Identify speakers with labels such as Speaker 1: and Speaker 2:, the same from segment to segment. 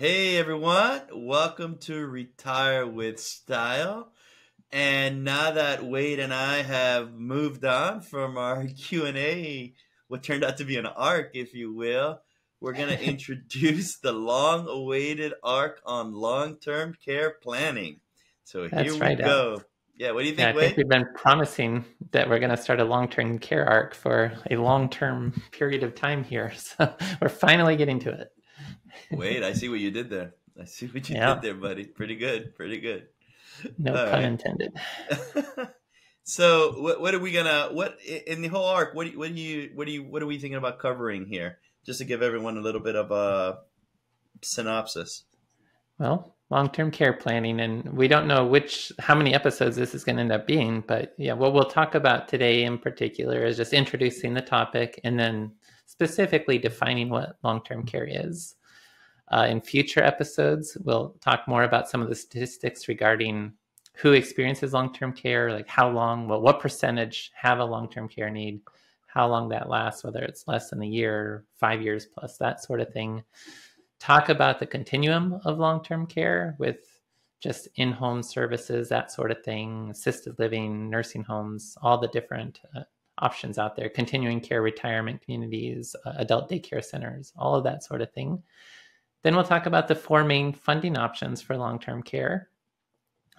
Speaker 1: Hey everyone, welcome to Retire with Style. And now that Wade and I have moved on from our Q&A, what turned out to be an arc, if you will, we're going to introduce the long-awaited arc on long-term care planning. So
Speaker 2: That's
Speaker 1: here we
Speaker 2: right, Al.
Speaker 1: go. Yeah, what do you think,
Speaker 2: Yeah, I
Speaker 1: think,
Speaker 2: think we've been promising that we're going to start a long-term care arc for a long-term period of time here. So we're finally getting to it.
Speaker 1: Wade, I see what you did there. I see what you
Speaker 2: Yeah.
Speaker 1: did there, buddy. Pretty good, pretty good.
Speaker 2: No
Speaker 1: All
Speaker 2: pun
Speaker 1: right.
Speaker 2: intended.
Speaker 1: so what what are we gonna what in the whole arc what do you, what do you what do you what are we thinking about covering here just to give everyone a little bit of a synopsis
Speaker 2: Well, long-term care planning, and we don't know which how many episodes this is going to end up being, but yeah, what we'll talk about today in particular is just introducing the topic and then specifically defining what long-term care is. Uh, in future episodes, we'll talk more about some of the statistics regarding who experiences long-term care, like how long, well, what percentage have a long-term care need, how long that lasts, whether it's less than a year, five years plus, that sort of thing talk about the continuum of long term care with just in home services, that sort of thing, assisted living, nursing homes, all the different uh, options out there, continuing care, retirement communities, uh, adult daycare centers, all of that sort of thing. Then we'll talk about the four main funding options for long term care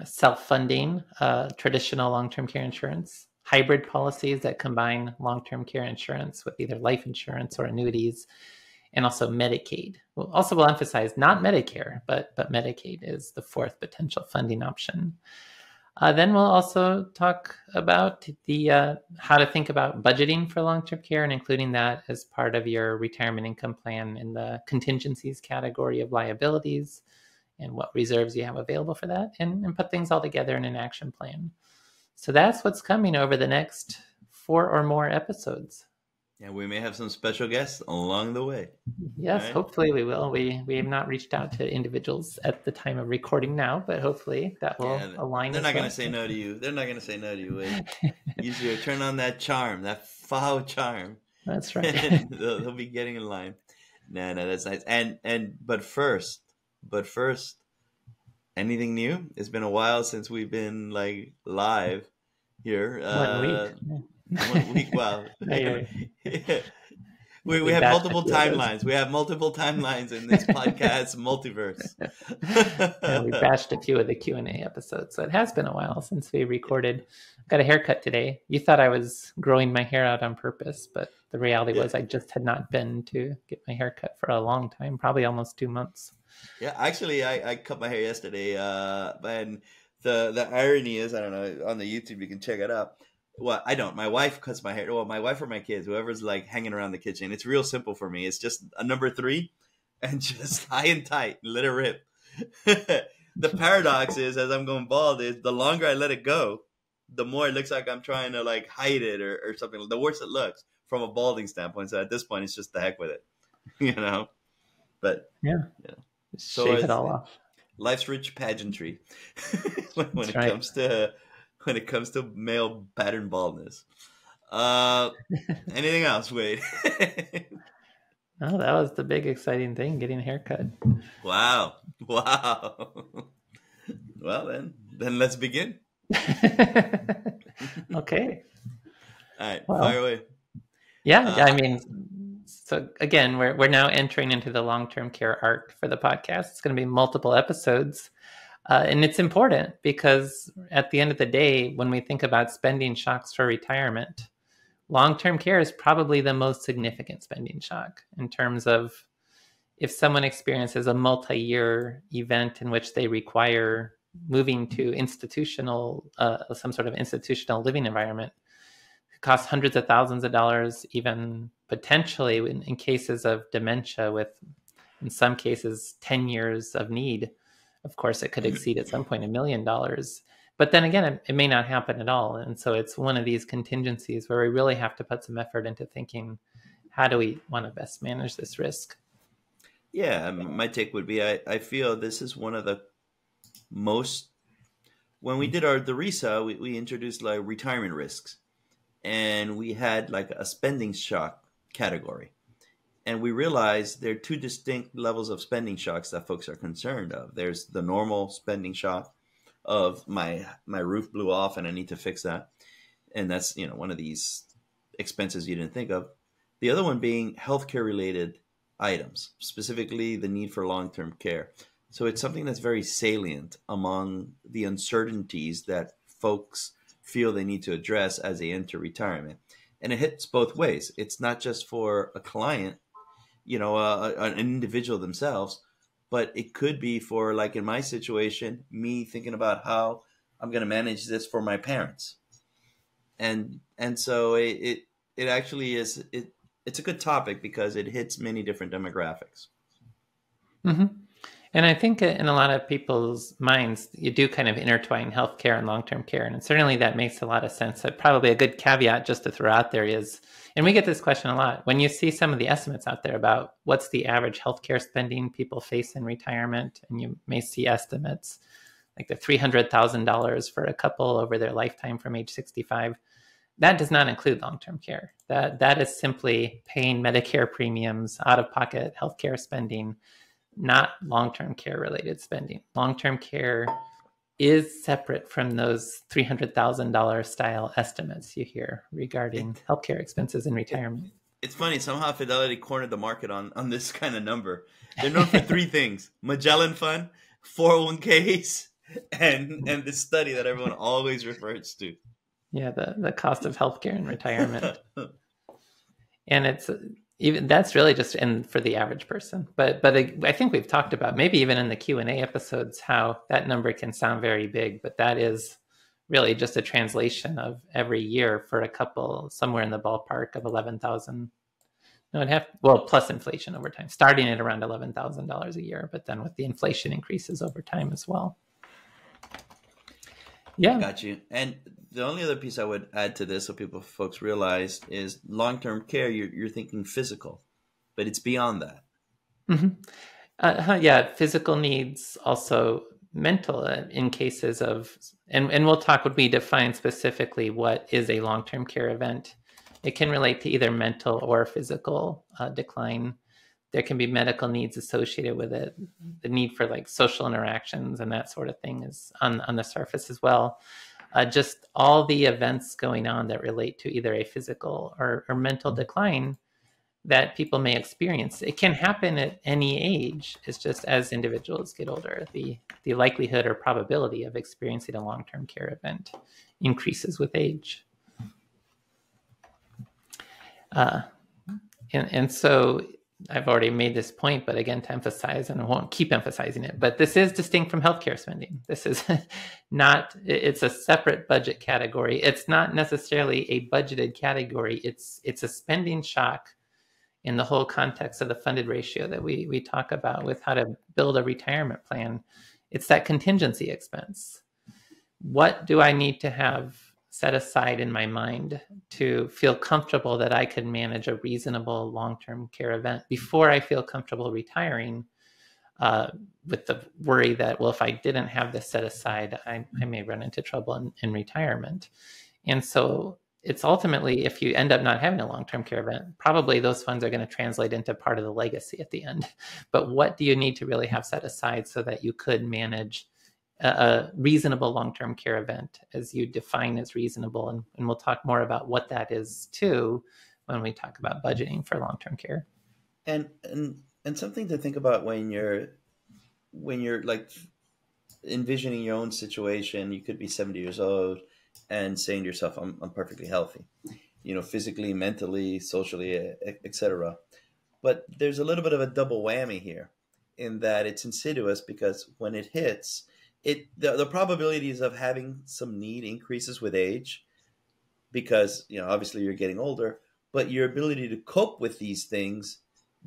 Speaker 2: self funding, uh, traditional long term care insurance, hybrid policies that combine long term care insurance with either life insurance or annuities, and also Medicaid. We'll also will emphasize not Medicare, but but Medicaid is the fourth potential funding option. Uh, then we'll also talk about the uh, how to think about budgeting for long-term care and including that as part of your retirement income plan in the contingencies category of liabilities and what reserves you have available for that and, and put things all together in an action plan. So that's what's coming over the next four or more episodes.
Speaker 1: And we may have some special guests along the way
Speaker 2: Yes,
Speaker 1: Right.
Speaker 2: hopefully we will. We we have not reached out to individuals at the time of recording now, but hopefully that will
Speaker 1: Yeah,
Speaker 2: align.
Speaker 1: they're not
Speaker 2: well.
Speaker 1: gonna say no to you they're not gonna say no to you use your turn on that charm that foul charm
Speaker 2: That's right.
Speaker 1: they'll, they'll be getting in line no no that's nice and and but first but first anything new it's been a while since we've been like live here
Speaker 2: One
Speaker 1: uh,
Speaker 2: week.
Speaker 1: One week. We, we have multiple
Speaker 2: a few of those.
Speaker 1: timelines. We have multiple timelines in this podcast multiverse.
Speaker 2: Yeah, we bashed a few of the Q and A episodes, so it has been a while since we recorded. Got a haircut today. You thought I was growing my hair out on purpose, but the reality
Speaker 1: Yeah.
Speaker 2: was I just had not been to get my hair cut for a long time, probably almost two months.
Speaker 1: yeah, actually, I, I cut my hair yesterday. Uh, and the the irony is, I don't know, on the YouTube you can check it out. Well, I don't. My wife cuts my hair. Well, my wife or my kids, whoever's like hanging around the kitchen. It's real simple for me. It's just a number three, and just high and tight, let it rip. the paradox is, as I'm going bald, is the longer I let it go, the more it looks like I'm trying to like hide it or, or something. The worse it looks from a balding standpoint. So at this point, it's just the heck with it, you know. But
Speaker 2: Just
Speaker 1: So
Speaker 2: shave it all off.
Speaker 1: life's rich pageantry when, when
Speaker 2: That's
Speaker 1: it
Speaker 2: right.
Speaker 1: comes to when it comes to male pattern baldness. Uh, anything else, Wade?
Speaker 2: Oh, that was the big exciting thing, getting a haircut.
Speaker 1: wow, wow. well then, then let's begin.
Speaker 2: okay.
Speaker 1: All right,
Speaker 2: Well,
Speaker 1: fire away.
Speaker 2: Yeah,
Speaker 1: Uh,
Speaker 2: I mean, so again, we're we're now entering into the long term care arc for the podcast. It's going to be multiple episodes, uh, and it's important because at the end of the day, when we think about spending shocks for retirement, long term care is probably the most significant spending shock in terms of if someone experiences a multi year event in which they require moving to institutional, uh, some sort of institutional living environment cost hundreds of thousands of dollars, even potentially in, in cases of dementia, with in some cases 10 years of need. Of course, it could mm-hmm. exceed at some point a million dollars. But then again, it, it may not happen at all. And so it's one of these contingencies where we really have to put some effort into thinking how do we want to best manage this risk?
Speaker 1: Yeah, my take would be I, I feel this is one of the most when we did our the RISA, we, we introduced like retirement risks, and we had like a spending shock category, and we realize there are two distinct levels of spending shocks that folks are concerned of. There's the normal spending shock of my my roof blew off and I need to fix that, and that's you know one of these expenses you didn't think of. The other one being healthcare related items, specifically the need for long term care. So it's something that's very salient among the uncertainties that folks feel they need to address as they enter retirement. And it hits both ways. It's not just for a client, you know, uh, an individual themselves, but it could be for, like in my situation, me thinking about how I'm going to manage this for my parents. And and so it, it it actually is it it's a good topic because it hits many different demographics.
Speaker 2: Mm-hmm. And I think in a lot of people's minds, you do kind of intertwine healthcare and long term care. And certainly that makes a lot of sense. But probably a good caveat just to throw out there is, and we get this question a lot, when you see some of the estimates out there about what's the average healthcare spending people face in retirement, and you may see estimates like the $300,000 for a couple over their lifetime from age 65 that does not include long-term care. That that is simply paying Medicare premiums, out-of-pocket healthcare spending, not long-term care related spending. Long-term care is separate from those $300,000 style estimates you hear regarding healthcare expenses in retirement.
Speaker 1: It's funny, somehow Fidelity cornered the market on, on this kind of number. They're known for three things Magellan Fund, 401ks, and, and the study that everyone always refers to.
Speaker 2: Yeah, the the cost of healthcare and retirement, and it's even that's really just in for the average person. But but I think we've talked about maybe even in the Q and A episodes how that number can sound very big, but that is really just a translation of every year for a couple somewhere in the ballpark of eleven thousand. No, it have well plus inflation over time, starting at around eleven thousand dollars a year, but then with the inflation increases over time as well.
Speaker 1: Yeah, got you. And the only other piece I would add to this, so people folks realize, is long term care. You're, you're thinking physical, but it's beyond that.
Speaker 2: Mm-hmm. Uh, yeah, physical needs, also mental uh, in cases of, and and we'll talk when we define specifically what is a long term care event. It can relate to either mental or physical uh, decline there can be medical needs associated with it. The need for like social interactions and that sort of thing is on, on the surface as well. Uh, just all the events going on that relate to either a physical or, or mental decline that people may experience. It can happen at any age. It's just as individuals get older, the, the likelihood or probability of experiencing a long term care event increases with age. Uh, and, and so I've already made this point, but again, to emphasize, and I won't keep emphasizing it, but this is distinct from healthcare spending. This is not, it's a separate budget category. It's not necessarily a budgeted category. It's, it's a spending shock in the whole context of the funded ratio that we, we talk about with how to build a retirement plan. It's that contingency expense. What do I need to have set aside in my mind to feel comfortable that I could manage a reasonable long term care event before I feel comfortable retiring. Uh, with the worry that, well, if I didn't have this set aside, I, I may run into trouble in, in retirement. And so it's ultimately, if you end up not having a long term care event, probably those funds are going to translate into part of the legacy at the end. But what do you need to really have set aside so that you could manage a reasonable long-term care event as you define as reasonable and, and we'll talk more about what that is too when we talk about budgeting for long-term care.
Speaker 1: And and and something to think about when you're when you're like envisioning your own situation you could be 70 years old and saying to yourself i'm, I'm perfectly healthy you know physically mentally socially etc but there's a little bit of a double whammy here in that it's insidious because when it hits it the, the probabilities of having some need increases with age because you know obviously you're getting older but your ability to cope with these things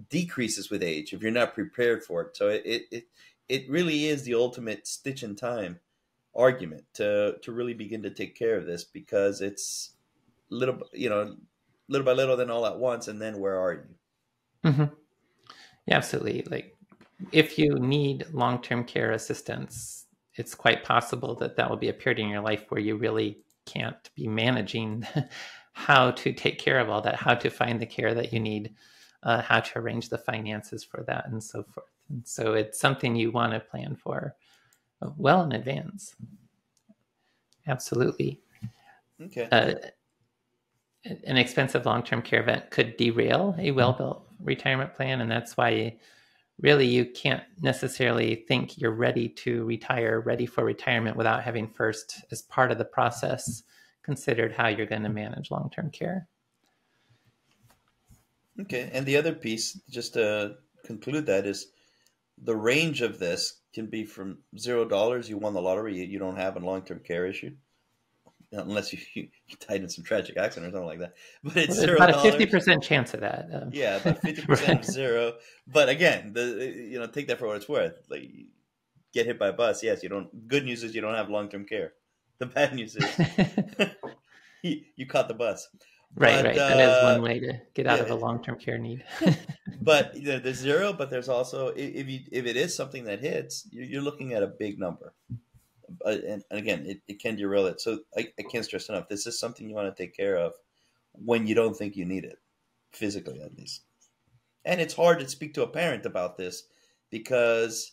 Speaker 1: decreases with age if you're not prepared for it. So it it, it really is the ultimate stitch in time argument to to really begin to take care of this because it's little you know little by little then all at once and then where are you?
Speaker 2: Mm-hmm. yeah absolutely. Like if you need long-term care assistance it's quite possible that that will be a period in your life where you really can't be managing how to take care of all that, how to find the care that you need. uh, how to arrange the finances for that, and so forth. And so it's something you want to plan for uh, well in advance. Absolutely.
Speaker 1: Okay.
Speaker 2: Uh, an expensive long-term care event could derail a well-built retirement plan, and that's why really you can't necessarily think you're ready to retire, ready for retirement without having first, as part of the process, considered how you're going to manage long-term care.
Speaker 1: Okay, and the other piece, just to conclude that, is the range of this can be from zero dollars, you won the lottery, you, don't have a long-term care issue, unless you, you, died in some tragic accident or something like that. But it's
Speaker 2: zero about a fifty percent chance of that.
Speaker 1: Um, yeah, about fifty percent of zero. But again, the you know take that for what it's worth. Like get hit by a bus, yes, you don't. Good news is you don't have long-term care. The bad news is you, you caught the bus.
Speaker 2: Right, but, right. That uh, is one way to get out yeah, of a long-term care need.
Speaker 1: but you know, there's zero, but there's also if you if it is something that hits, you're looking at a big number. And, and, again, it, it can derail it. So I, I can't stress enough. This is something you want to take care of when you don't think you need it, physically at least. And it's hard to speak to a parent about this because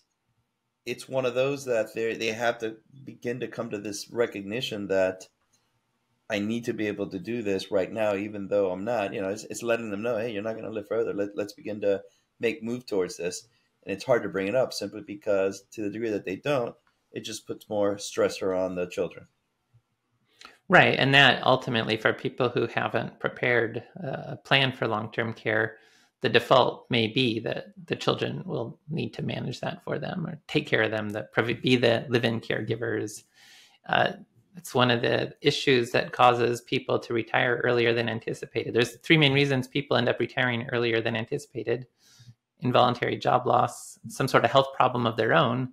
Speaker 1: it's one of those that they they have to begin to come to this recognition that I need to be able to do this right now, even though I'm not. You know, it's, it's letting them know, hey, you're not going to live further. Let, let's begin to make move towards this. And it's hard to bring it up simply because, to the degree that they don't, it just puts more stressor on the children.
Speaker 2: Right, and that ultimately, for people who haven't prepared a plan for long-term care, the default may be that the children will need to manage that for them or take care of them, that be the live-in caregivers. Uh, it's one of the issues that causes people to retire earlier than anticipated. There's three main reasons people end up retiring earlier than anticipated: involuntary job loss, some sort of health problem of their own,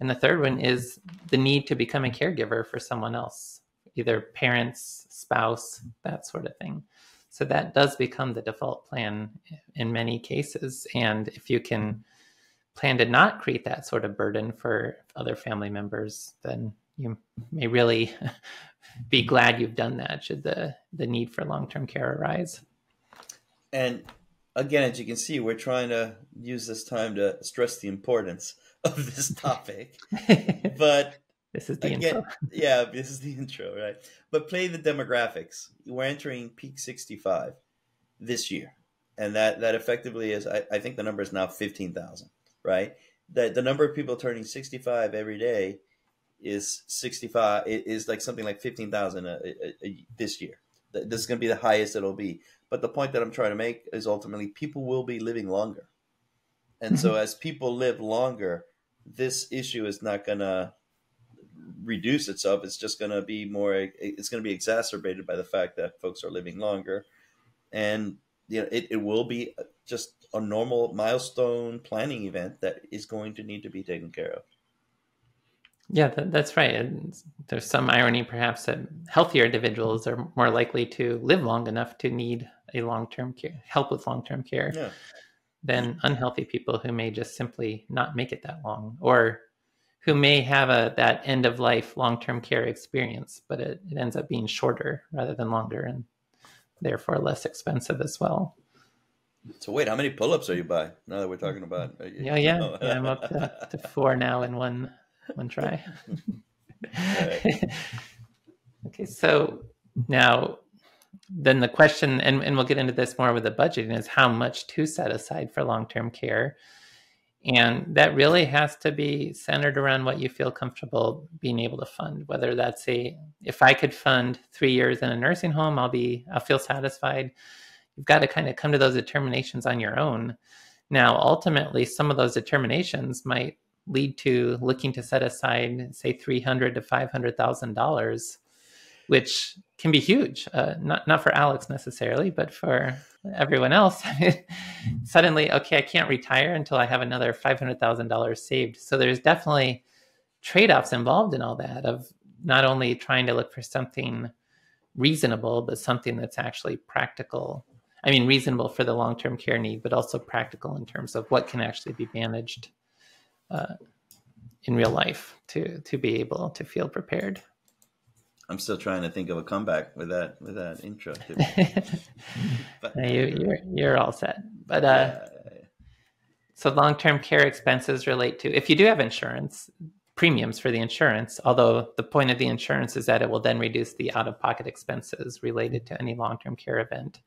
Speaker 2: and the third one is the need to become a caregiver for someone else, either parents, spouse, that sort of thing. So that does become the default plan in many cases. And if you can plan to not create that sort of burden for other family members, then you may really be glad you've done that should the, the need for long-term care arise.
Speaker 1: And again, as you can see, we're trying to use this time to stress the importance of this topic. but
Speaker 2: this is the again, intro.
Speaker 1: yeah, this is the intro, right? But play the demographics. We're entering peak 65 this year. And that, that effectively is, I, I think the number is now 15,000, right? That the number of people turning 65 every day is 65, it is like something like 15,000 uh, uh, uh, this year. This is going to be the highest it'll be. But the point that I'm trying to make is ultimately people will be living longer. And mm-hmm. so as people live longer, this issue is not going to reduce itself. It's just going to be more. It's going to be exacerbated by the fact that folks are living longer, and you know it, it will be just a normal milestone planning event that is going to need to be taken care of.
Speaker 2: Yeah, that, that's right. And there's some irony, perhaps, that healthier individuals are more likely to live long enough to need a long-term care help with long-term care. Yeah than unhealthy people who may just simply not make it that long or who may have a that end of life long-term care experience but it, it ends up being shorter rather than longer and therefore less expensive as well.
Speaker 1: So Wade how many pull-ups are you by now that we're talking about
Speaker 2: yeah yeah, yeah i'm up to, to, four now in one one try. Okay so now then the question, and, and we'll get into this more with the budgeting, is how much to set aside for long term care. And that really has to be centered around what you feel comfortable being able to fund. Whether that's a, if I could fund three years in a nursing home, I'll be, I'll feel satisfied. You've got to kind of come to those determinations on your own. Now, ultimately, some of those determinations might lead to looking to set aside, say, three hundred to five hundred thousand dollars which can be huge. Uh, not not for Alex necessarily, but for everyone else. Suddenly, okay, I can't retire until I have another five hundred thousand dollars saved. So there's definitely trade offs involved in all that of not only trying to look for something reasonable, but something that's actually practical. I mean, reasonable for the long term care need, but also practical in terms of what can actually be managed uh, in real life to to be able to feel prepared.
Speaker 1: I'm still trying to think of a comeback with that with that intro.
Speaker 2: but, you, you're you're all set. But uh, so long-term care expenses relate to if you do have insurance premiums for the insurance. Although the point of the insurance is that it will then reduce the out-of-pocket expenses related to any long-term care event.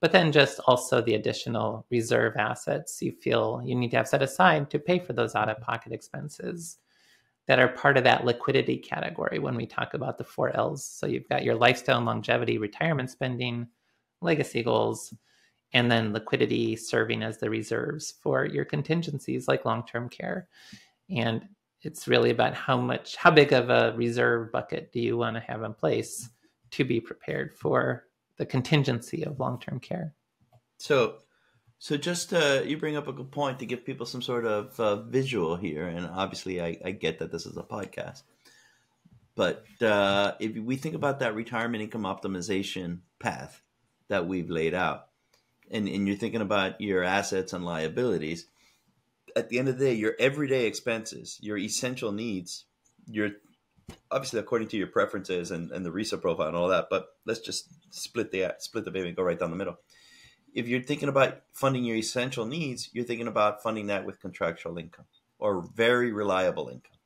Speaker 2: But then just also the additional reserve assets you feel you need to have set aside to pay for those out-of-pocket expenses that are part of that liquidity category when we talk about the four L's. So you've got your lifestyle and longevity retirement spending, legacy goals, and then liquidity serving as the reserves for your contingencies like long-term care. And it's really about how much how big of a reserve bucket do you want to have in place to be prepared for the contingency of long-term care.
Speaker 1: So so just uh, you bring up a good point to give people some sort of uh, visual here, and obviously I, I, get that this is a podcast, but uh, if we think about that retirement income optimization path that we've laid out, and, and you're thinking about your assets and liabilities, at the end of the day, your everyday expenses, your essential needs, your obviously according to your preferences and, and the RISA profile and all that, but let's just split the split the baby and go right down the middle if you're thinking about funding your essential needs, you're thinking about funding that with contractual income or very reliable income.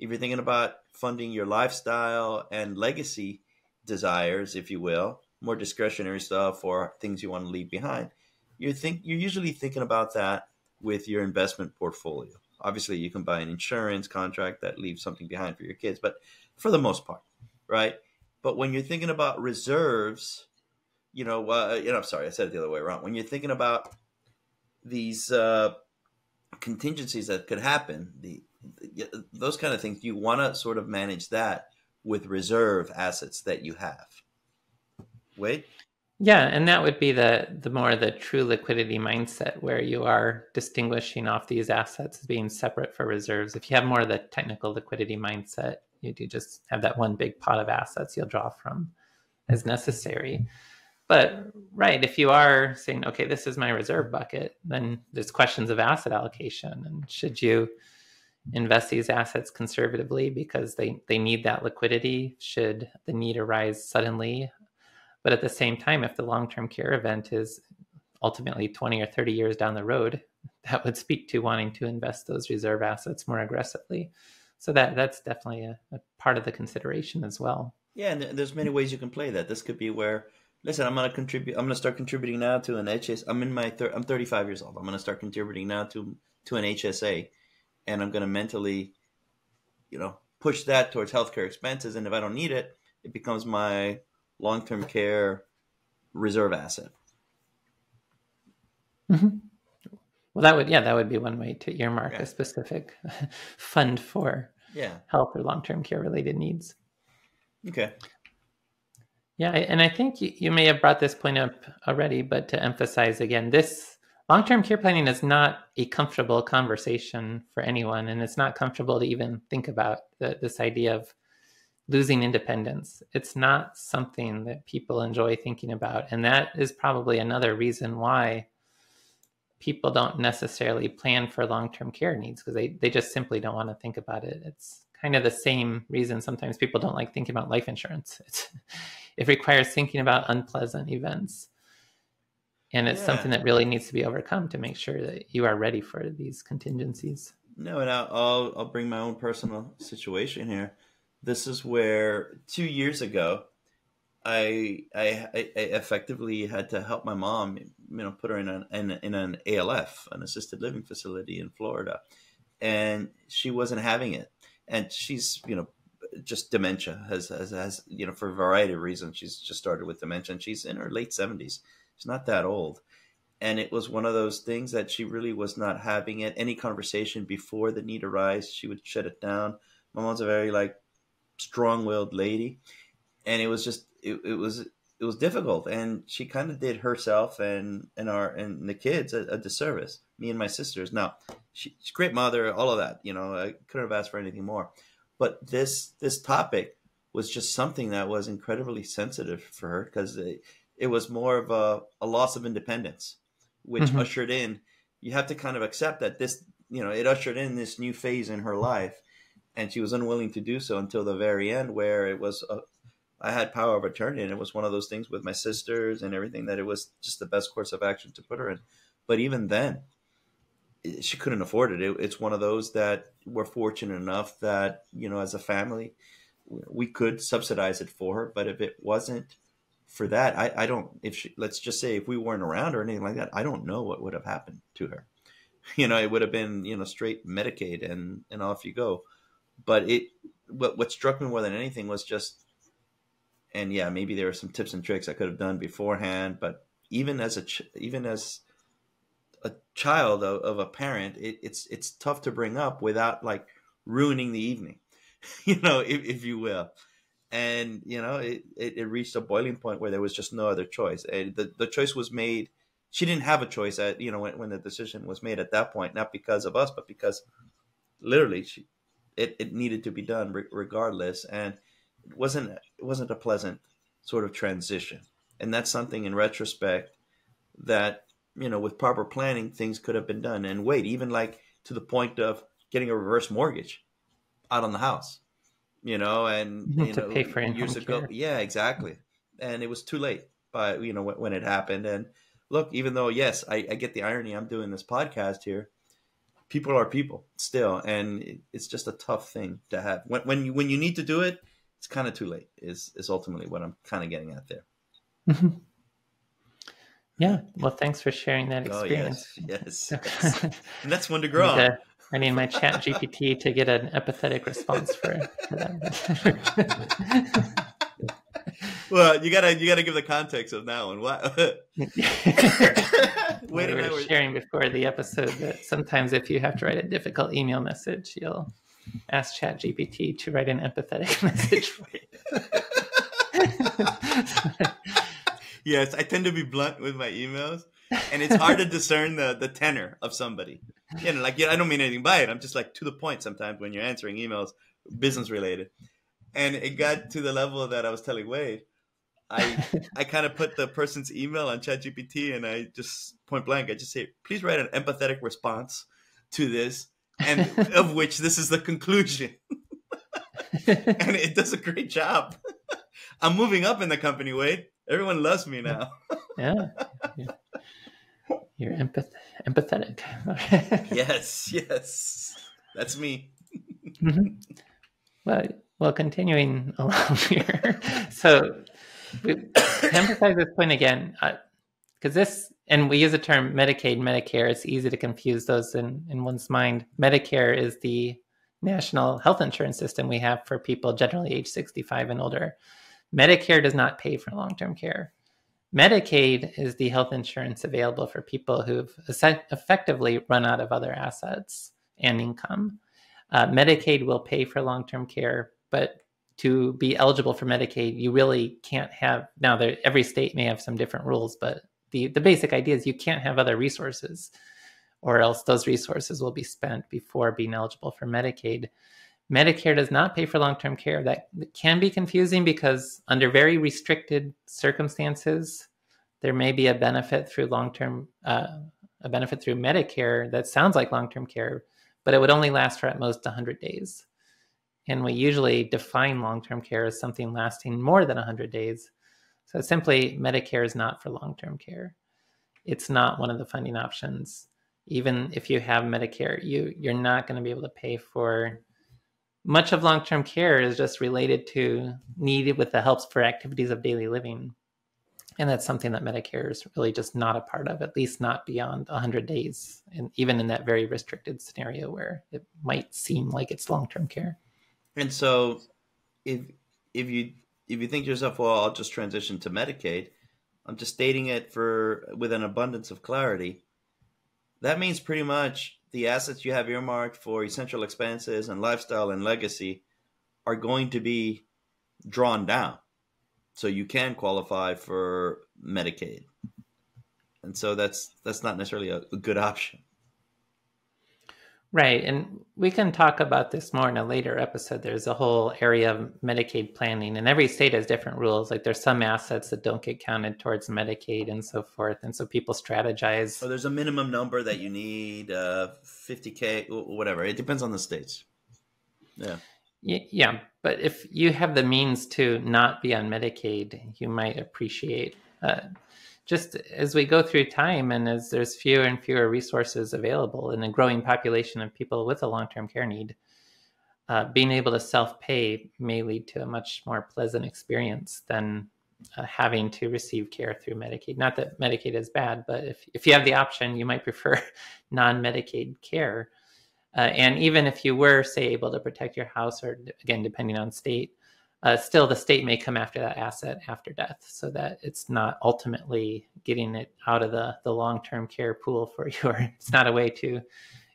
Speaker 1: If you're thinking about funding your lifestyle and legacy desires, if you will, more discretionary stuff or things you want to leave behind, you think you're usually thinking about that with your investment portfolio. Obviously, you can buy an insurance contract that leaves something behind for your kids, but for the most part, right? But when you're thinking about reserves, you know, uh, you know, I'm sorry, I said it the other way around. When you're thinking about these uh, contingencies that could happen, the, the those kind of things, you want to sort of manage that with reserve assets that you have. Wade.
Speaker 2: Yeah, and that would be the the more the true liquidity mindset where you are distinguishing off these assets as being separate for reserves. If you have more of the technical liquidity mindset, you do just have that one big pot of assets you'll draw from as necessary. But right, if you are saying, okay, this is my reserve bucket, then there's questions of asset allocation. And should you invest these assets conservatively because they, they need that liquidity? Should the need arise suddenly? But at the same time, if the long term care event is ultimately 20 or 30 years down the road, that would speak to wanting to invest those reserve assets more aggressively. So that that's definitely a, a part of the consideration as well.
Speaker 1: Yeah, and there's many ways you can play that. This could be where listen, I'm gonna contribute. I'm gonna start contributing now to an HSA. I'm in my. Thir- I'm 35 years old. I'm gonna start contributing now to to an HSA, and I'm gonna mentally, you know, push that towards healthcare expenses. And if I don't need it, it becomes my long term care reserve asset.
Speaker 2: Mm-hmm. Well, that would yeah, that would be one way to earmark yeah. a specific fund for
Speaker 1: yeah
Speaker 2: health or long term care related needs.
Speaker 1: Okay.
Speaker 2: Yeah, and I think you may have brought this point up already, but to emphasize again, this long term care planning is not a comfortable conversation for anyone. And it's not comfortable to even think about the, this idea of losing independence. It's not something that people enjoy thinking about. And that is probably another reason why people don't necessarily plan for long term care needs because they, they just simply don't want to think about it. It's kind of the same reason sometimes people don't like thinking about life insurance. It's, it requires thinking about unpleasant events. And it's yeah. something that really needs to be overcome to make sure that you are ready for these contingencies.
Speaker 1: No, and I'll, I'll bring my own personal situation here. This is where two years ago, I, I, I effectively had to help my mom, you know, put her in an in, in an ALF, an assisted living facility in Florida, and she wasn't having it, and she's you know just dementia has, has, has, you know, for a variety of reasons. She's just started with dementia and she's in her late 70s. She's not that old. And it was one of those things that she really was not having it. Any conversation before the need arise, she would shut it down. My mom's a very like strong willed lady. And it was just, it, it was, it was difficult. And she kind of did herself and, and our, and the kids a, a disservice, me and my sisters. Now, she, she's a great mother, all of that, you know, I couldn't have asked for anything more but this this topic was just something that was incredibly sensitive for her because it, it was more of a, a loss of independence, which mm-hmm. ushered in. You have to kind of accept that this, you know, it ushered in this new phase in her life, and she was unwilling to do so until the very end, where it was. A, I had power of attorney, and it was one of those things with my sisters and everything that it was just the best course of action to put her in. but even then, she couldn't afford it. it. It's one of those that we're fortunate enough that you know, as a family, we could subsidize it for her. But if it wasn't for that, I, I don't. If she, let's just say if we weren't around or anything like that, I don't know what would have happened to her. You know, it would have been you know straight Medicaid and and off you go. But it what what struck me more than anything was just, and yeah, maybe there were some tips and tricks I could have done beforehand. But even as a even as a child of, of a parent, it, it's it's tough to bring up without like ruining the evening, you know, if, if you will. And you know, it, it, it, reached a boiling point where there was just no other choice. And the the choice was made. She didn't have a choice at you know when, when the decision was made at that point, not because of us, but because literally she it, it needed to be done regardless, and it wasn't it wasn't a pleasant sort of transition. And that's something in retrospect that you know, with proper planning, things could have been done. And wait, even like to the point of getting a reverse mortgage out on the house, you know, and you,
Speaker 2: you know, pay for
Speaker 1: years ago,
Speaker 2: care.
Speaker 1: yeah, exactly. And it was too late, by you know when, when it happened. And look, even though yes, I, I, get the irony, I'm doing this podcast here. People are people still, and it, it's just a tough thing to have when when you when you need to do it. It's kind of too late. Is is ultimately what I'm kind of getting at there.
Speaker 2: Yeah. Well, thanks for sharing that oh, experience.
Speaker 1: Oh, yes. Yes. and that's one to grow on.
Speaker 2: Uh, I need my ChatGPT to get an empathetic response for, for
Speaker 1: that. well, you gotta you gotta give the context of that one. What?
Speaker 2: Wait we were sharing before the episode that sometimes if you have to write a difficult email message, you'll ask ChatGPT to write an empathetic message for
Speaker 1: you yes, I tend to be blunt with my emails, and it's hard to discern the the tenor of somebody. You know, like yeah, I don't mean anything by it. I'm just like to the point sometimes when you're answering emails, business related. And it got to the level that I was telling Wade, I I kind of put the person's email on ChatGPT, and I just point blank, I just say, please write an empathetic response to this, and of which this is the conclusion. and it does a great job. I'm moving up in the company, Wade. Everyone loves me now.
Speaker 2: yeah. You're empath- empathetic.
Speaker 1: yes, yes. That's me.
Speaker 2: mm-hmm. Well, well, continuing along here. so, to emphasize this point again, because uh, this, and we use the term Medicaid, Medicare, it's easy to confuse those in, in one's mind. Medicare is the national health insurance system we have for people generally age 65 and older. Medicare does not pay for long term care. Medicaid is the health insurance available for people who've effectively run out of other assets and income. Uh, Medicaid will pay for long term care, but to be eligible for Medicaid, you really can't have now. There, every state may have some different rules, but the the basic idea is you can't have other resources, or else those resources will be spent before being eligible for Medicaid. Medicare does not pay for long term care. That can be confusing because, under very restricted circumstances, there may be a benefit through long term, uh, a benefit through Medicare that sounds like long term care, but it would only last for at most 100 days. And we usually define long term care as something lasting more than 100 days. So simply, Medicare is not for long term care. It's not one of the funding options. Even if you have Medicare, you, you're not going to be able to pay for much of long-term care is just related to needed with the helps for activities of daily living. And that's something that medicare is really just not a part of at least not beyond 100 days and even in that very restricted scenario where it might seem like it's long-term care.
Speaker 1: And so if if you if you think to yourself well i'll just transition to medicaid i'm just stating it for with an abundance of clarity that means pretty much the assets you have earmarked for essential expenses and lifestyle and legacy are going to be drawn down. So you can qualify for Medicaid. And so that's that's not necessarily a, a good option.
Speaker 2: Right. And we can talk about this more in a later episode. There's a whole area of Medicaid planning, and every state has different rules. Like there's some assets that don't get counted towards Medicaid and so forth. And so people strategize.
Speaker 1: So there's a minimum number that you need, uh, 50K, whatever. It depends on the states. Yeah.
Speaker 2: Yeah. But if you have the means to not be on Medicaid, you might appreciate uh, just as we go through time and as there's fewer and fewer resources available and a growing population of people with a long-term care need, uh, being able to self-pay may lead to a much more pleasant experience than uh, having to receive care through Medicaid. Not that Medicaid is bad, but if, if you have the option, you might prefer non-Medicaid care. Uh, and even if you were, say, able to protect your house, or again, depending on state, uh, still the state may come after that asset after death so that it's not ultimately getting it out of the, the long-term care pool for your it's not a way to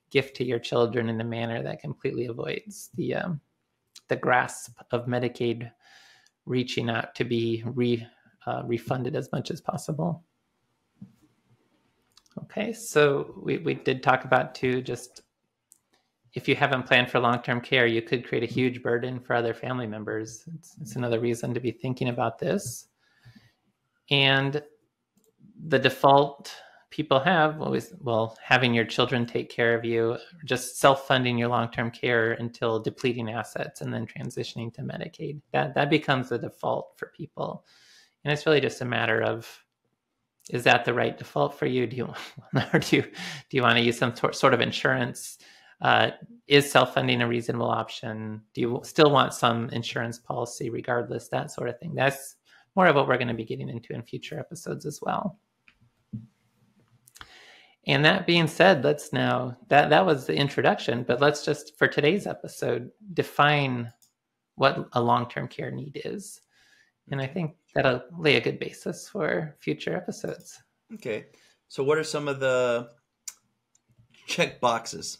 Speaker 2: gift to your children in a manner that completely avoids the um, the grasp of medicaid reaching out to be re, uh, refunded as much as possible. Okay so we, we did talk about too just if you haven't planned for long-term care, you could create a huge burden for other family members. It's, it's, another reason to be thinking about this. And the default people have always, well, having your children take care of you, just self-funding your long-term care until depleting assets and then transitioning to Medicaid. That that becomes the default for people. And it's really just a matter of is that the right default for you? Do you or do you do you want to use some sort of insurance? Uh, is self-funding a reasonable option? Do you still want some insurance policy regardless? That sort of thing. That's more of what we're going to be getting into in future episodes as well. And that being said, let's now that that was the introduction, but let's just for today's episode define what a long-term care need is. And I think that'll lay a good basis for future episodes.
Speaker 1: Okay. So what are some of the check boxes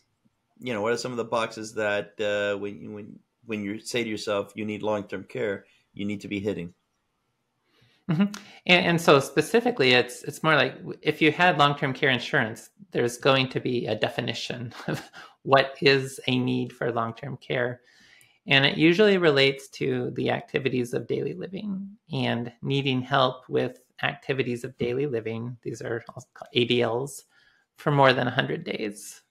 Speaker 1: you know, what are some of the boxes that uh, when when when you say to yourself you need long term care, you need to be hitting?
Speaker 2: Mm-hmm. And, and, so specifically, it's it's more like if you had long term care insurance, there's going to be a definition of what is a need for long term care, and it usually relates to the activities of daily living and needing help with activities of daily living. These are ADLs for more than 100 days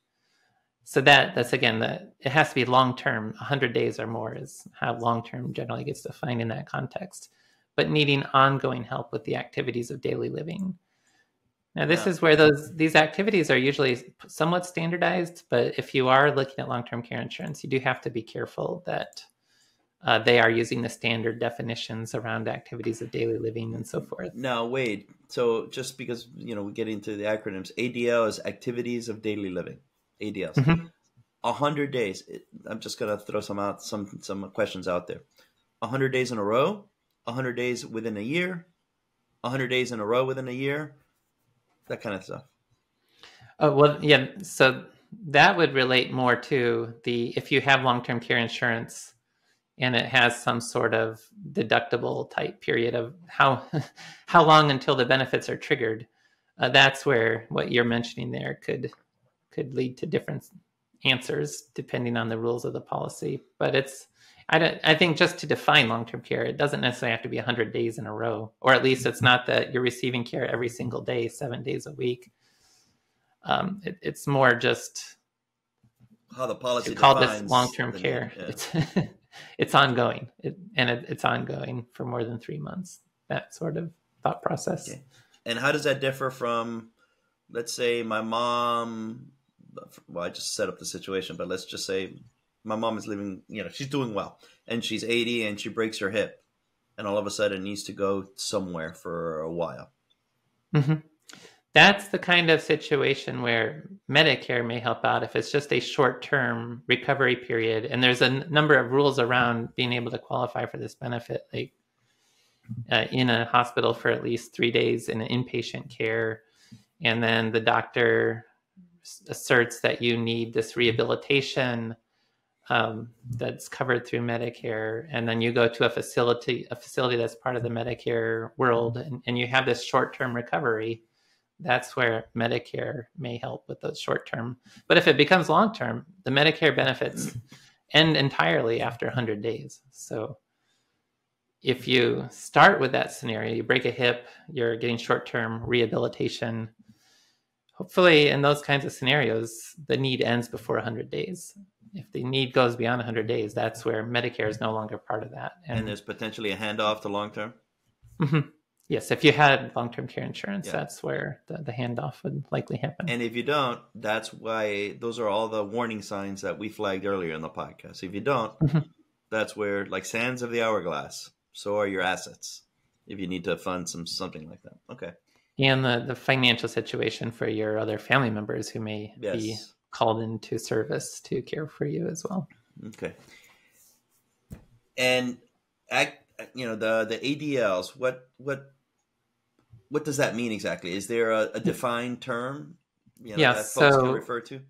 Speaker 2: so that that's again that it has to be long term 100 days or more is how long term generally gets defined in that context but needing ongoing help with the activities of daily living now this yeah. is where those these activities are usually somewhat standardized but if you are looking at long-term care insurance you do have to be careful that uh, they are using the standard definitions around activities of daily living and so forth.
Speaker 1: Now, wait. So, just because you know we get into the acronyms, ADL is activities of daily living. ADLs. Mm-hmm. A hundred days. I'm just gonna throw some out some some questions out there. A hundred days in a row. A hundred days within a year. A hundred days in a row within a year. That kind of stuff.
Speaker 2: Oh well, yeah. So that would relate more to the if you have long term care insurance and it has some sort of deductible type period of how how long until the benefits are triggered. Uh, that's where what you're mentioning there could could lead to different answers depending on the rules of the policy. But it's I don't I think just to define long-term care, it doesn't necessarily have to be 100 days in a row, or at least it's not that you're receiving care every single day, seven days a week. Um, it, it's more just
Speaker 1: how the policy
Speaker 2: call this long-term care. Yeah. It's it's ongoing, it, and it, it's ongoing for more than three months. That sort of thought process. Okay.
Speaker 1: And how does that differ from, let's say, my mom well, I just set up the situation, but let's just say my mom is living, you know, she's doing well and she's 80 and she breaks her hip and all of a sudden needs to go somewhere for a while.
Speaker 2: Mm-hmm. That's the kind of situation where Medicare may help out if it's just a short term recovery period. And there's a n- number of rules around being able to qualify for this benefit, like uh, in a hospital for at least three days in an inpatient care. And then the doctor asserts that you need this rehabilitation um, that's covered through Medicare, and then you go to a facility, a facility that's part of the Medicare world, and, and you have this short-term recovery. That's where Medicare may help with those short-term. But if it becomes long-term, the Medicare benefits end entirely after 100 days. So if you start with that scenario, you break a hip, you're getting short-term rehabilitation hopefully in those kinds of scenarios the need ends before 100 days if the need goes beyond 100 days that's where medicare is no longer part of that
Speaker 1: and, and there's potentially a handoff to long term
Speaker 2: mm-hmm. Yes, if you had long term care insurance,
Speaker 1: Yeah.
Speaker 2: that's where the, the handoff would likely happen.
Speaker 1: And if you don't, that's why those are all the warning signs that we flagged earlier in the podcast. If you don't,
Speaker 2: Mhm.
Speaker 1: that's where like sands of the hourglass. So are your assets. If you need to fund some something like that. Okay.
Speaker 2: And the, the financial situation for your other family members who may be called into service to care for you as well.
Speaker 1: Okay. And act, you know the the ADLs. What what what does that mean exactly? Is there a, a defined term? You know,
Speaker 2: Yeah,
Speaker 1: that folks can
Speaker 2: so-
Speaker 1: refer to.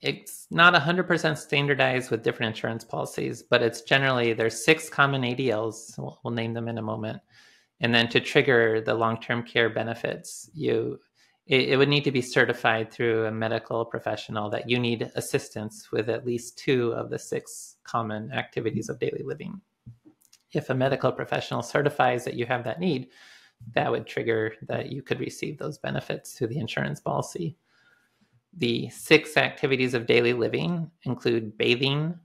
Speaker 2: It's not 100% standardized with different insurance policies, but it's generally there's six common ADLs. We'll, we'll name them in a moment. And then to trigger the long-term care benefits, you it, it would need to be certified through a medical professional that you need assistance with at least two of the six common activities of daily living. If a medical professional certifies that you have that need, that would trigger that you could receive those benefits through the insurance policy. The six activities of daily living include bathing,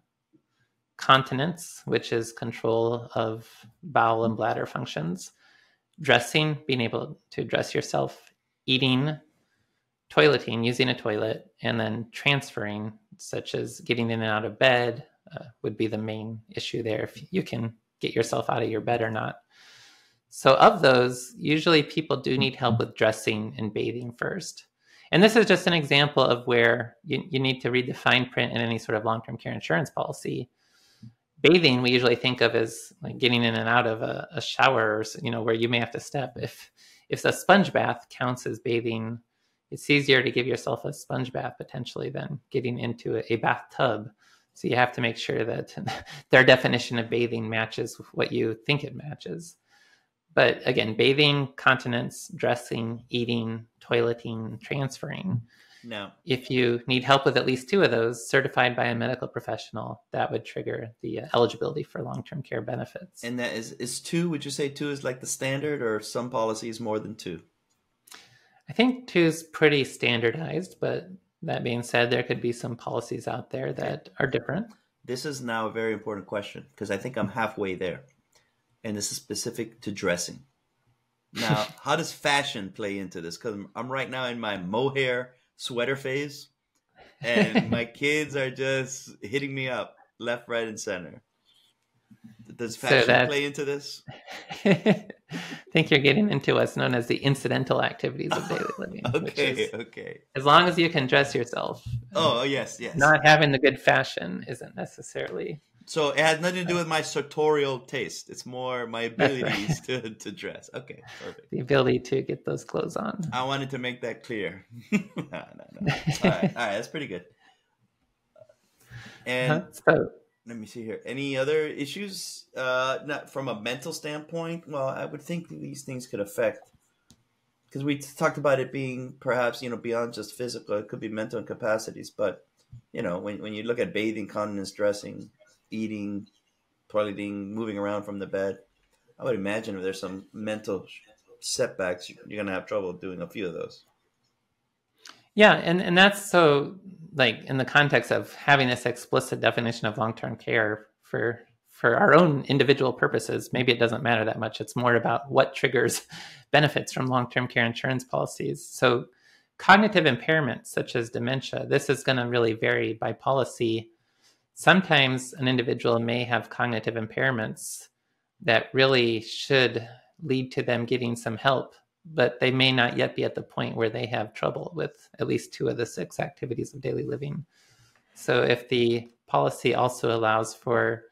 Speaker 2: continence, which is control of bowel and bladder functions, dressing, being able to dress yourself, eating, toileting, using a toilet, and then transferring, such as getting in and out of bed, uh, would be the main issue there if you can get yourself out of your bed or not. So, of those, usually people do need help with dressing and bathing first. And this is just an example of where you, you need to read the fine print in any sort of long term care insurance policy. Bathing, we usually think of as like getting in and out of a, a shower, or, you know, where you may have to step. If if a sponge bath counts as bathing, it's easier to give yourself a sponge bath potentially than getting into a, a bathtub. So you have to make sure that their definition of bathing matches what you think it matches. But again, bathing, continence, dressing, eating, toileting, transferring.
Speaker 1: Now,
Speaker 2: If you need help with at least two of those, certified by a medical professional, that would trigger the uh, eligibility for long term care benefits.
Speaker 1: and that is is two. Would you say two is like the standard, or some policies more than two?
Speaker 2: I think two is pretty standardized, but that being said, there could be some policies out there that are different.
Speaker 1: This is now a very important question because I think I'm halfway there, and this is specific to dressing. Now, how does fashion play into this? Because I'm right now in my mohair sweater phase, and my kids are just hitting me up left, right, and center. Does
Speaker 2: So
Speaker 1: fashion
Speaker 2: that's-
Speaker 1: play into this?
Speaker 2: I think you're getting into what's known as the incidental activities of daily living.
Speaker 1: Okay,
Speaker 2: is,
Speaker 1: okay.
Speaker 2: as long as you can dress yourself,
Speaker 1: Oh, yes, yes.
Speaker 2: not having the good fashion isn't necessarily.
Speaker 1: So it has nothing to do with my sartorial taste. It's more my
Speaker 2: right.
Speaker 1: abilities to, to dress. Okay, perfect.
Speaker 2: The ability to get those clothes on.
Speaker 1: I wanted to make that clear. no, no, no. All right, all right, that's pretty good. And
Speaker 2: so
Speaker 1: let me see here. Any other issues? Uh, not from a mental standpoint. Well, I would think these things could affect because we talked about it being perhaps you know beyond just physical. It could be mental incapacities, but you know when when you look at bathing, continence, dressing, eating, toileting, moving around from the bed, I would imagine if there's some mental setbacks, you're gonna have trouble doing a few of those.
Speaker 2: Yeah, and, and that's so like in the context of having this explicit definition of long-term care for for our own individual purposes, maybe it doesn't matter that much. It's more about what triggers benefits from long-term care insurance policies. So cognitive impairments such as dementia, this is going to really vary by policy. Sometimes an individual may have cognitive impairments that really should lead to them getting some help but they may not yet be at the point where they have trouble with at least two of the six activities of daily living. So, if the policy also allows for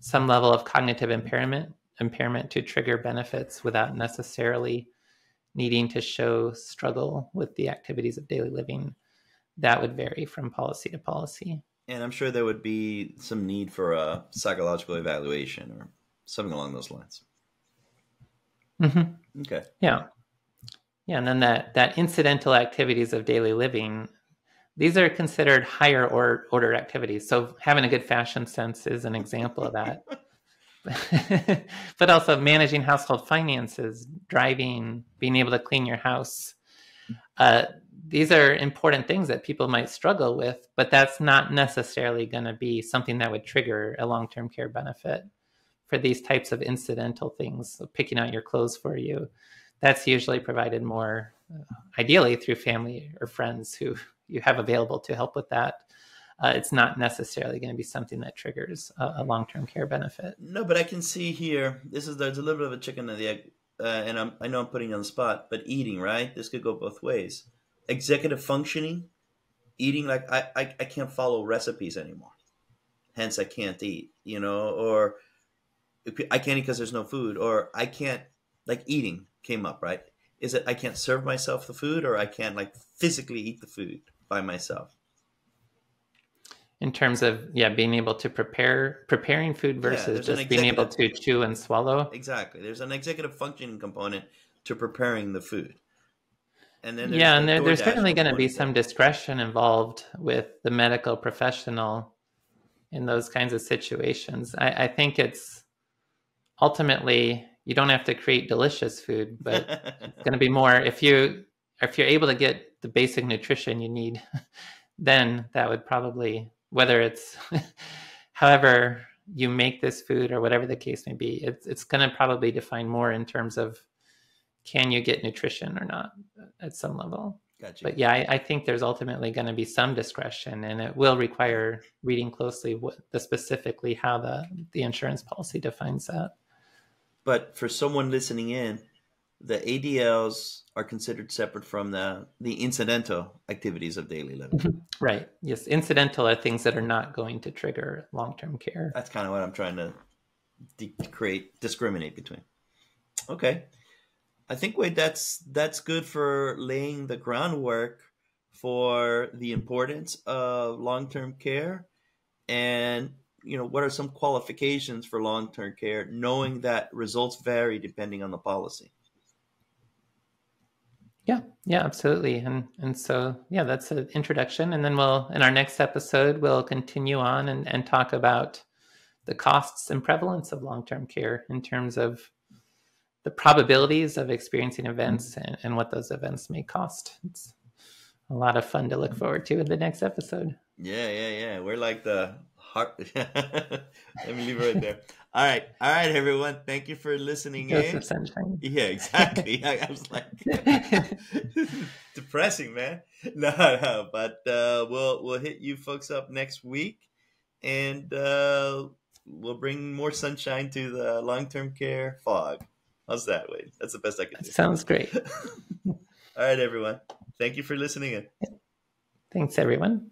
Speaker 2: some level of cognitive impairment, impairment to trigger benefits without necessarily needing to show struggle with the activities of daily living, that would vary from policy to policy.
Speaker 1: And I'm sure there would be some need for a psychological evaluation or something along those lines.
Speaker 2: Mm-hmm.
Speaker 1: Okay.
Speaker 2: Yeah. Yeah, and then that that incidental activities of daily living, these are considered higher or, order activities. So having a good fashion sense is an example of that. but also managing household finances, driving, being able to clean your house. Uh, these are important things that people might struggle with, but that's not necessarily going to be something that would trigger a long term care benefit for these types of incidental things, picking out your clothes for you, that's usually provided more uh, ideally through family or friends who you have available to help with that. Uh, it's not necessarily going to be something that triggers a, a long-term care benefit.
Speaker 1: No, but I can see here. This is there's a little bit of a chicken and the egg, uh, and I'm, I know I'm putting you on the spot, but eating right. This could go both ways. Executive functioning, eating like I, I, I can't follow recipes anymore. Hence, I can't eat. You know, or I can't eat because there's no food, or I can't like eating came up right. Is it I can't serve myself the food, or I can't like physically eat the food by myself?
Speaker 2: In terms of yeah being able to prepare preparing food versus yeah, just being able to chew and swallow.
Speaker 1: Exactly. There's an executive functioning component to preparing the food.
Speaker 2: And then yeah and there, there's certainly going to be some discretion involved with the medical professional in those kinds of situations. I, I think it's ultimately you don't have to create delicious food but it's going to be more if you if you're able to get the basic nutrition you need then that would probably whether it's however you make this food or whatever the case may be, it's, it's going to probably define more in terms of can you get nutrition or not at some level. Gotcha. But yeah, I, I think there's ultimately going to be some discretion, and it will require reading closely what the specifically how the the insurance policy defines that.
Speaker 1: But for someone listening in, the ADLs are considered separate from the the incidental activities of daily living. Mm-hmm.
Speaker 2: Right. Yes, incidental are things that are not going to trigger long term care.
Speaker 1: That's kind of what I'm trying to de- create discriminate between. Okay, I think Wade that's that's good for laying the groundwork for the importance of long term care and you know what are some qualifications for long term care knowing that results vary depending on the policy
Speaker 2: yeah, yeah, absolutely. And and so yeah, that's an introduction. And then we'll in our next episode we'll continue on and, and talk about the costs and prevalence of long-term care in terms of the probabilities of experiencing events mm-hmm. and, and what those events may cost. It's a lot of fun to look forward to in the next episode.
Speaker 1: Yeah, yeah, yeah. We're like the heart. Let me leave it right there. All right, all right, everyone. Thank you for listening
Speaker 2: in. Sunshine.
Speaker 1: Yeah, exactly. I, I, was like depressing, man. No, no, but uh, we'll we'll hit you folks up next week, and uh, we'll bring more sunshine to the long term care fog. How's that, Wade? That's the best I can
Speaker 2: do. Sounds great.
Speaker 1: all right, everyone. Thank you for listening in.
Speaker 2: Thanks, everyone.